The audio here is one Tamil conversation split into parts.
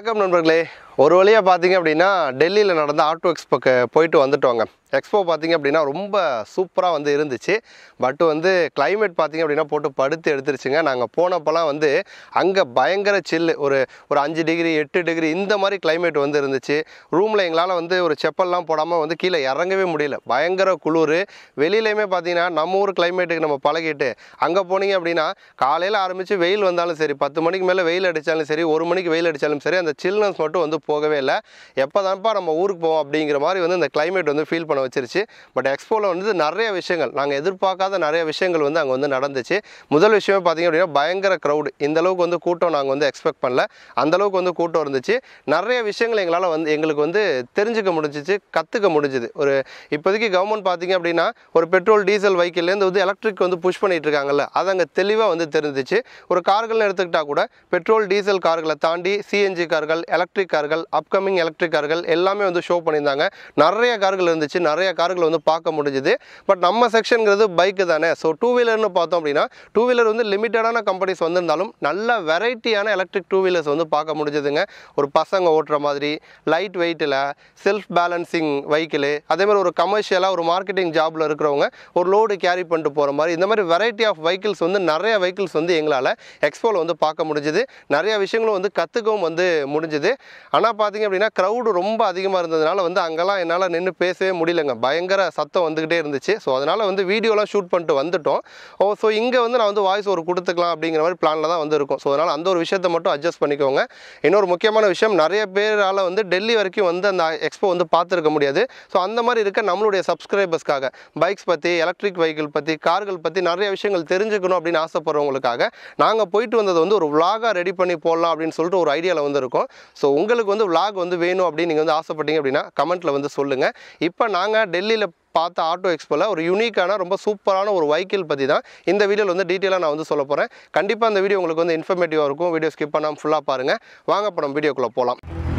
வணக்கம் நண்பர்களே ஒரு வழியாக பார்த்தீங்க அப்படின்னா டெல்லியில் நடந்த ஆட்டோ எக்ஸ்போக்கு போயிட்டு வந்துட்டோங்க. எக்ஸ்போ பார்த்தீங்க அப்படின்னா ரொம்ப சூப்பராக வந்து இருந்துச்சு. பட் வந்து கிளைமேட் பார்த்தீங்க அப்படின்னா போட்டு படுத்து எடுத்துருச்சுங்க. நாங்கள் போனப்போலாம் வந்து அங்கே பயங்கர சில்லு ஒரு ஒரு அஞ்சு டிகிரி எட்டு டிகிரி இந்த மாதிரி கிளைமேட் வந்து இருந்துச்சு. ரூமில் எங்களால் வந்து ஒரு செப்பல்லாம் போடாமல் வந்து கீழே இறங்கவே முடியல. பயங்கர குளிர். வெளியிலையுமே பார்த்தீங்கன்னா நம்ம ஊர் கிளைமேட்டுக்கு நம்ம பழகிட்டு அங்கே போனீங்க அப்படின்னா காலையில் ஆரம்பித்து வெயில் வந்தாலும் சரி பத்து மணிக்கு மேலே வெயில் அடித்தாலும் சரி ஒரு மணிக்கு வெயில் அடித்தாலும் சரி அந்த சில்னஸ் மட்டும் வந்து போகவே இல்லை. எப்போ தான்ப்பா நம்ம ஊருக்கு போவோம் அப்படிங்கிற மாதிரி வந்து இந்த கிளைமேட் வந்து ஃபீல் பண்ண வச்சிருச்சு. பட் எக்ஸ்போவில் வந்து நிறைய விஷயங்கள் நாங்கள் எதிர்பார்க்காத நிறைய விஷயங்கள் வந்து அங்கே வந்து நடந்துச்சு. முதல் விஷயமே பார்த்தீங்க அப்படின்னா பயங்கர க்ரௌடு இந்த அளவுக்கு வந்து கூட்டம் நாங்கள் வந்து எக்ஸ்பெக்ட் பண்ணல. அந்த அளவுக்கு வந்து கூட்டம் இருந்துச்சு. நிறைய விஷயங்கள் எங்களால் வந்து எங்களுக்கு வந்து தெரிஞ்சுக்க முடிஞ்சிச்சு கற்றுக்க முடிஞ்சுது. ஒரு இப்போதைக்கு கவர்மெண்ட் பார்த்திங்க அப்படின்னா ஒரு பெட்ரோல் டீசல் வெஹிக்கிள்லேருந்து வந்து எலக்ட்ரிக் வந்து புஷ் பண்ணிட்டு இருக்காங்கல்ல அது அங்கே தெளிவாக வந்து தெரிஞ்சிச்சு. ஒரு கார்கள்னு எடுத்துக்கிட்டால் கூட பெட்ரோல் டீசல் கார்களை தாண்டி சிஎன்ஜி கார்கள் எலக்ட்ரிக் கார்கள் அப்கமிங் எலக்ட்ரிக் கார்கள் எல்லாமே வந்து ஷோ பண்ணியிருந்தாங்க. நிறைய கார்கள் இருந்துச்சு. நிறைய கார்கள் வந்து பார்க்க முடிஞ்சுது. பட் நம்ம செக்ஷனுங்கிறது பைக்கு தானே. ஸோ டூ வீலர்னு பார்த்தோம் அப்படின்னா டூ வீலர் வந்து லிமிட்டடான கம்பெனிஸ் வந்திருந்தாலும் நல்ல வெரைட்டியான எலக்ட்ரிக் டூ வீலர்ஸ் வந்து பார்க்க முடிஞ்சதுங்க. ஒரு பசங்க ஓட்டுற மாதிரி லைட் வெயிட்டில் செல்ஃப் பேலன்சிங் வெஹிக்கிள் அதே மாதிரி ஒரு கமர்ஷியலாக ஒரு மார்க்கெட்டிங் ஜாபில் இருக்கிறவங்க ஒரு லோடு கேரி பண்ணிட்டு போகிற மாதிரி இந்த மாதிரி வெரைட்டி ஆஃப் வெஹிக்கிள்ஸ் வந்து நிறைய வெஹிக்கிள்ஸ் வந்து எங்களால் எக்ஸ்போவில் வந்து பார்க்க முடிஞ்சுது. நிறைய விஷயங்களும் வந்து கற்றுக்கவும் வந்து முடிஞ்சுது. ஆனால் பார்த்தீங்க அப்படின்னா க்ரௌடு ரொம்ப அதிகமாக இருந்ததுனால வந்து அங்கெல்லாம் என்னால் நின்று பேசவே முடியலங்க. பயங்கர சத்தம் வந்துக்கிட்டே இருந்துச்சு. ஸோ அதனால் வந்து வீடியோலாம் ஷூட் பண்ணிட்டு வந்துட்டோம். Oh, ஓ ஸோ இங்கே வந்து நான் வந்து வாய்ஸ் ஒரு கொடுத்துக்கலாம் அப்படிங்கிற மாதிரி பிளானில் தான் வந்து இருக்கும் ஸோ அதனால் அந்த ஒரு விஷயத்தை மட்டும் அட்ஜஸ்ட் பண்ணிக்கோங்க. இன்னொரு முக்கியமான விஷயம் நிறைய பேரால் வந்து டெல்லி வரைக்கும் வந்து அந்த எக்ஸ்போ வந்து பார்த்துருக்க முடியாது. ஸோ அந்த மாதிரி இருக்க நம்மளுடைய சப்ஸ்கிரைபர்ஸ்க்காக பைக்ஸ் பற்றி எலக்ட்ரிக் வெஹிக்கிள் பற்றி கார்கள் பற்றி நிறைய விஷயங்கள் தெரிஞ்சுக்கணும் அப்படின்னு ஆசைப்படுறவங்களுக்காக நாங்கள் போயிட்டு வந்தது வந்து ஒரு vlog-ஆ ரெடி பண்ணி போடலாம் அப்படின்னு சொல்லிட்டு ஒரு ஐடியாவில் வந்திருக்கோம். ஸோ உங்களுக்கு வந்து விலாக் வந்து வேணும் அப்படின்னு நீங்கள் வந்து ஆசைப்பட்டீங்க அப்படின்னா கமெண்ட்டில் வந்து சொல்லுங்கள் இப்போ நாங்கள் டெல்லியில் பார்த்த ஆட்டோ எக்ஸ்போவில் ஒரு யூனிக்கான ரொம்ப சூப்பரான ஒரு வைக்கிள் பற்றி தான் இந்த வீடியோவில் வந்து டீட்டெயிலாக நான் வந்து சொல்ல போகிறேன் கண்டிப்பாக அந்த வீடியோ உங்களுக்கு வந்து இன்ஃபர்மேட்டிவாக இருக்கும். வீடியோ ஸ்கிப் பண்ணாமல் ஃபுல்லாக பாருங்கள் வாங்க படம் வீடியோக்குள்ளே போகலாம்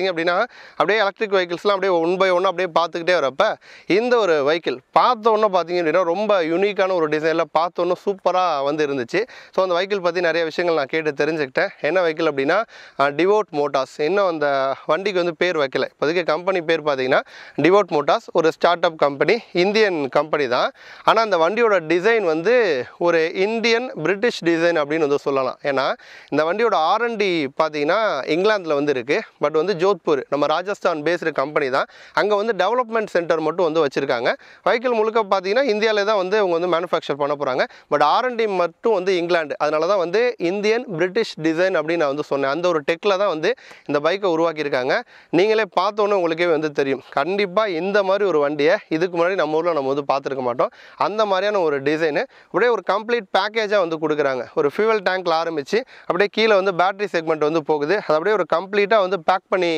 பார்த்தீங்க அப்படின்னா அப்படியே எலக்ட்ரிக் வெஹிக்கிள்ஸ்லாம் அப்படியே ஒன் பை ஒன் அப்படியே பார்த்துக்கிட்டே வரப்ப இந்த ஒரு வெஹிக்கிள் பார்த்த உடனே பார்த்தீங்க அப்படின்னா ரொம்ப யூனிக்கான ஒரு டிசைனில் பார்த்த சூப்பராக வந்து இருந்துச்சு. ஸோ அந்த வெஹிக்கிள் பற்றி நிறைய விஷயங்கள் நான் கேட்டு தெரிஞ்சுக்கிட்டேன். என்ன வெஹிக்கிள் அப்படின்னா டிவோட் மோட்டார்ஸ் இன்னும் அந்த வண்டிக்கு வந்து பேர் வைக்கல. இப்போதைக்கு கம்பெனி பேர் பார்த்தீங்கன்னா டிவோட் மோட்டார்ஸ் ஒரு start up company Indian company தான். ஆனால் அந்த வண்டியோட டிசைன் வந்து ஒரு இந்தியன் பிரிட்டிஷ் டிசைன் அப்படின்னு வந்து சொல்லலாம். ஏன்னா இந்த வண்டியோட ஆர்என்டி பார்த்தீங்கன்னா இங்கிலாந்தில் வந்து இருக்குது பட் வந்து ஜோத்பூர் நம்ம ராஜஸ்தான் பேஸ்டு கம்பெனி தான். அங்கே வந்து டெவலப்மெண்ட் சென்டர் மட்டும் வந்து வச்சுருக்காங்க. வெஹிக்கிள் முழுக்க பார்த்தீங்கன்னா இந்தியாவிலே தான் வந்து அவங்க வந்து மேனுஃபேக்சர் பண்ண போகிறாங்க பட் ஆர்என்டி மட்டும் வந்து இங்கிலாந்து. அதனால தான் வந்து இந்தியன் பிரிட்டிஷ் டிசைன் அப்படின்னு நான் வந்து சொன்னேன். அந்த ஒரு டெக்கில் தான் வந்து இந்த பைக்கை உருவாக்கியிருக்காங்க நீங்களே பார்த்தோன்னே உங்களுக்கே வந்து தெரியும். கண்டிப்பாக இந்த மாதிரி ஒரு வண்டியை இதுக்கு முன்னாடி நம்ம ஊரில் நம்ம வந்து பார்த்துருக்க மாட்டோம். அந்த மாதிரியான ஒரு டிசைனு அப்படியே ஒரு கம்ப்ளீட் பேக்கேஜாக வந்து கொடுக்குறாங்க. ஒரு ஃபியூவல் டேங்க்கில் ஆரம்பித்து அப்படியே கீழே வந்து பேட்டரி செக்மெண்ட் வந்து போகுது. அது அப்படியே ஒரு கம்ப்ளீட்டாக வந்து பேக் பண்ணி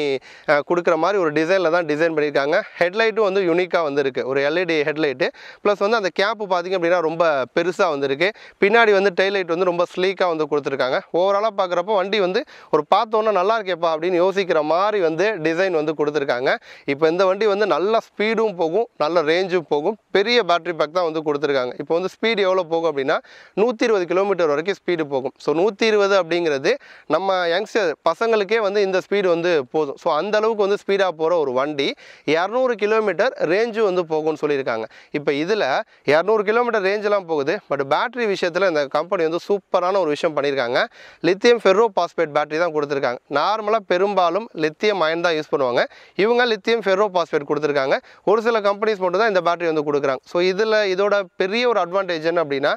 கொடுக்குற மாதிரி ஒரு டிசைனில் தான் டிசைன் பண்ணியிருக்காங்க. ஹெட்லைட்டும் வந்து யூனிக்காக வந்துருக்கு. ஒரு எல்இடி ஹெட்லைட்டு ப்ளஸ் வந்து அந்த கேப்பு பார்த்தீங்க அப்படின்னா ரொம்ப பெருசாக வந்திருக்கு. பின்னாடி வந்து டெய்லைட் வந்து ரொம்ப ஸ்லீக்காக வந்து கொடுத்துருக்காங்க. ஓவராலாக பார்க்குறப்போ வண்டி வந்து ஒரு பார்த்தோன்னே நல்லா இருக்கேப்பா அப்படின்னு யோசிக்கிற மாதிரி வந்து டிசைன் வந்து கொடுத்துருக்காங்க. இப்போ இந்த வண்டி வந்து நல்ல ஸ்பீடும் போகும் நல்ல ரேஞ்சும் போகும். பெரிய பேட்டரி பேக் தான் வந்து கொடுத்துருக்காங்க. இப்போ வந்து ஸ்பீடு எவ்வளோ போகும் அப்படின்னா நூற்றி இருபது கிலோமீட்டர் வரைக்கும் ஸ்பீடு போகும். ஸோ நூற்றி இருபது அப்படிங்கிறது நம்ம யங்ஸ்டர் பசங்களுக்கே வந்து இந்த ஸ்பீடு வந்து போதும். ஸோ அந்த அளவுக்கு வந்து ஸ்பீடாக போகிற ஒரு வண்டி இரநூறு கிலோமீட்டர் ரேஞ்சு வந்து போகும்னு சொல்லியிருக்காங்க. இப்போ இதில் இரநூறு கிலோமீட்டர் ரேஞ்செலாம் போகுது. பட் பேட்டரி விஷயத்தில் இந்த கம்பெனி வந்து சூப்பரான ஒரு விஷயம் பண்ணியிருக்காங்க. லித்தியம் ஃபெரோ பாஸ்பேட் பேட்டரி தான் கொடுத்துருக்காங்க. நார்மலாக பெரும்பாலும் லித்தியம் அயன் தான் யூஸ் பண்ணுவாங்க. இவங்க லித்தியம் ஃபெரோ பாஸ்பேட் கொடுத்துருக்காங்க. ஒரு சில கம்பெனிஸ் மட்டும் தான் இந்த பேட்டரி வந்து கொடுக்குறாங்க. ஸோ இதில் இதோட பெரிய ஒரு அட்வான்டேஜ் என்ன அப்படின்னா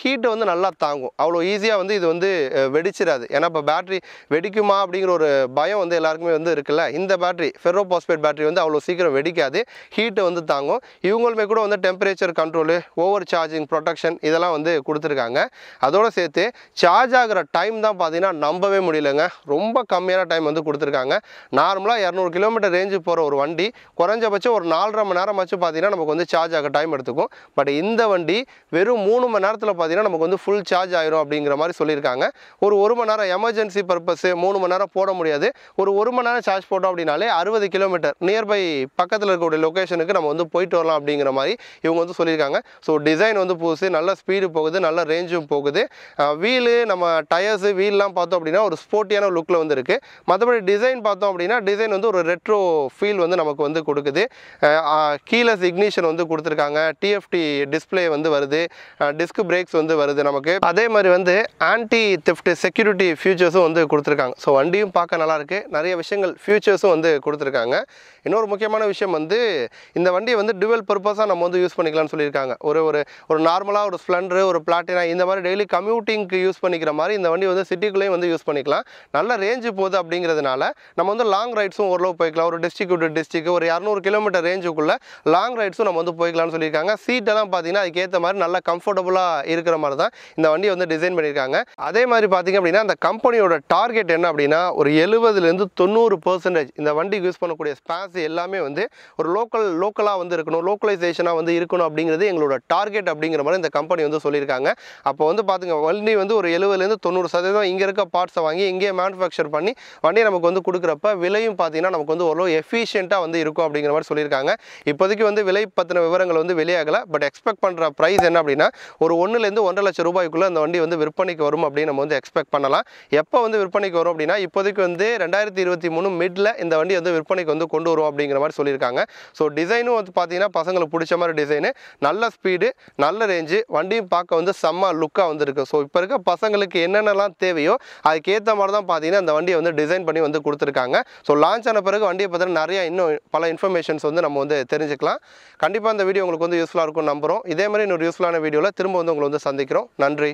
ஹீட்டை வந்து நல்லா தாங்கும். அவ்வளோ ஈஸியாக வந்து இது வந்து வெடிச்சிடாது ஏன்னா இப்போ பேட்டரி வெடிக்குமா அப்படிங்கிற ஒரு பயம் வந்து எல்லாருக்குமே வந்து இருக்குல்ல இந்த பேட்டரி ஃபெரோ பாஸ்பேட் பேட்டரி வந்து அவ்வளோ சீக்கிரம் வெடிக்காது ஹீட்டை வந்து தாங்கும். இவங்களுமே கூட வந்து temperature control over charging protection இதெல்லாம் வந்து கொடுத்துருக்காங்க. அதோடு சேர்த்து சார்ஜ் ஆகிற டைம் தான் பார்த்தீங்கன்னா நம்பவே முடியலங்க. ரொம்ப கம்மியான டைம் வந்து கொடுத்துருக்காங்க. நார்மலாக இரநூறு கிலோமீட்டர் ரேஞ்சு போகிற ஒரு வண்டி குறைஞ்சபட்சம் ஒரு நாலரை மணி நேரம் வச்சு பார்த்தீங்கன்னா நமக்கு வந்து சார்ஜ் ஆக டைம் எடுத்துக்கும். பட் இந்த வண்டி வெறும் மூணு மணி நேரத்தில் பார்த்தீங்கன்னா நமக்கு வந்து ஃபுல் சார்ஜ் ஆயிரும் அப்படிங்கிற மாதிரி சொல்லியிருக்காங்க. ஒரு ஒரு மணி நேரம் எமர்ஜென்சி பர்பஸ் மூணு மணி நேரம் போட முடியாது. ஒரு ஒரு மணி நேரம் சார்ஜ் போட்டோம் அப்படின்னாலே அறுபது கிலோமீட்டர் நியர்பை பக்கத்தில் இருக்கக்கூடிய லொக்கேஷனுக்கு நம்ம வந்து போயிட்டு வரலாம் அப்படிங்கிற மாதிரி இவங்க வந்து சொல்லியிருக்காங்க. ஸோ டிசைன் வந்து புதுசு நல்ல ஸ்பீடு போகுது நல்ல ரேஞ்சும் போகுது. வீலு நம்ம டயர்ஸு வீல்லாம் பார்த்தோம் அப்படின்னா ஒரு ஸ்போர்ட்டியான லுக்கில் வந்து இருக்குது மற்றபடி டிசைன் பார்த்தோம் அப்படின்னா டிசைன் வந்து ஒரு ரெட்ரோ ஃபீல் வந்து நமக்கு வந்து கொடுக்குது. கீழே இக்னிஷன் வந்து கொடுத்துருக்காங்க. டிஎஃப்டி டிஸ்பிளே வந்து வருது. டிஸ்க் பிரேக்ஸ் வந்து வருது நமக்கு. அதே மாதிரி வந்து ஆன்டி தெஃப்ட் செக்யூரிட்டி ஃபியூச்சர்ஸும் வந்து கொடுத்துருக்காங்க. ஸோ வண்டியும் பார்க்க நல்லாயிருக்கு நிறைய விஷயங்கள் ஃபியூச்சர்ஸும் வந்து கொடுத்துருக்காங்க. இன்னொரு முக்கியமான விஷயம் வந்து இந்த வண்டியை வந்து டுவெல் பர்பஸாக நம்ம வந்து யூஸ் பண்ணிக்கலாம்னு சொல்லியிருக்காங்க. ஒரு ஒரு ஒரு நார்மலாக ஒரு ஸ்ப்ளெண்டரு ஒரு பிளாட்டினா இந்த மாதிரி டெய்லி கம்யூட்டிங்க்கு யூஸ் பண்ணிக்கிற மாதிரி இந்த வண்டி வந்து சிட்டிக்குள்ளேயும் வந்து யூஸ் பண்ணிக்கலாம். நல்ல ரேஞ்சு போகுது அப்படிங்கிறதுனால நம்ம வந்து லாங் ரைட்ஸும் ஓரளவு போய்க்கலாம். ஒரு டிஸ்ட்ரிக் டு டிஸ்ட்ரிக் ஒரு இரநூறு கிலோமீட்டர் ரேஞ்சுக்குள்ளே லாங் ரைட்ஸும் நம்ம வந்து போய்க்கலாம்னு சொல்லியிருக்காங்க. சீட்டெல்லாம் பார்த்தீங்கன்னா அதுக்கேற்ற மாதிரி நல்லா கம்ஃபர்டபுளாக இருக்கிற மாதிரி தான் இந்த வண்டியை வந்து டிசைன் பண்ணியிருக்காங்க. அதே மாதிரி பார்த்தீங்க அப்படின்னா அந்த கம்பெனியோட டார்கெட் என்ன அப்படின்னா ஒரு எழுபதுலேருந்து தொண்ணூறு பர்சன்டேஜ் இந்த வண்டிக்கு யூஸ் பண்ணக்கூடிய ஸ்பேஸ் எல்லாமே வந்து ஒரு லோக்கல் லோக்கலாக வந்து இருக்கணும் லோக்கலைசேஷனாக வந்து இருக்கணும் அப்படிங்கிறது எங்களோட டார்கெட் அப்படிங்கிற மாதிரி இந்த கம்பெனி வந்து சொல்லியிருக்காங்க. அப்போ வந்து பார்த்துங்க வண்டி வந்து ஒரு எழுபதுலேருந்து தொண்ணூறு சதவீதம் இங்கே இருக்க பார்ட்ஸை வாங்கி இங்கேயே மேனுஃபேக்சர் பண்ணி வண்டியை நமக்கு வந்து கொடுக்குறப்ப விலையும் பார்த்தீங்கன்னா நமக்கு வந்து ஓரளவு எஃபிஷியண்ட்டாக வந்து இருக்கும் அப்படிங்கிற மாதிரி சொல்லியிருக்காங்க. இப்போதைக்கு வந்து விலை பற்றின விவரங்கள் வந்து வெளியாகலை. பட் எக்ஸ்பெக்ட் பண்ணுற ப்ரைஸ் என்ன அப்படின்னா ஒரு ஒன்றுலேருந்து ஒன்றரை லட்சம் ரூபாய்க்குள்ளே அந்த வண்டி வந்து விற்பனைக்கு வரும் அப்படின்னு நம்ம வந்து எக்ஸ்பெக்ட் பண்ணலாம். எப்போ வந்து விற்பனைக்கு வரும் அப்படின்னா இப்போதைக்கு வந்து ரெண்டாயிரத்தி இருபத்தி மூணு மிட்ல இந்த வண்டி வந்து விற்பனைக்கு வந்து கொண்டு வருவோம் அப்படிங்கிற மாதிரி சொல்லியிருக்காங்க. ஸோ டிசைனும் வந்து பார்த்தீங்கன்னா பசங்களுக்கு பிடிச்ச மாதிரி டிசைனு நல்ல ஸ்பீடு நல்ல ரேஞ்சு வண்டியும் பார்க்க வந்து செம்ம லுக்காக வந்துருக்கு. ஸோ இப்போ இருக்க பசங்களுக்கு என்னென்னலாம் தேவையோ அதுக்கேற்ற மாதிரி தான் பார்த்தீங்கன்னா அந்த வண்டியை வந்து டிசைன் பண்ணி வந்து கொடுத்துருக்காங்க. ஸோ லான்ச் ஆன பிறகு வண்டியை பார்த்தீங்கன்னா நிறையா இன்னும் பல இன்ஃபர்மேஷன்ஸ் வந்து நம்ம வந்து தெரிஞ்சுக்கலாம். கண்டிப்பாக இந்த வீடியோ உங்களுக்கு வந்து யூஸ்ஃபுல்லாக இருக்கும் நம்புகிறோம் இதே மாதிரி இன்னொரு யூஸ்ஃபுல்லான வீடியோவில் திரும்ப வந்து உங்களை வந்து சந்திக்கிறோம். நன்றி.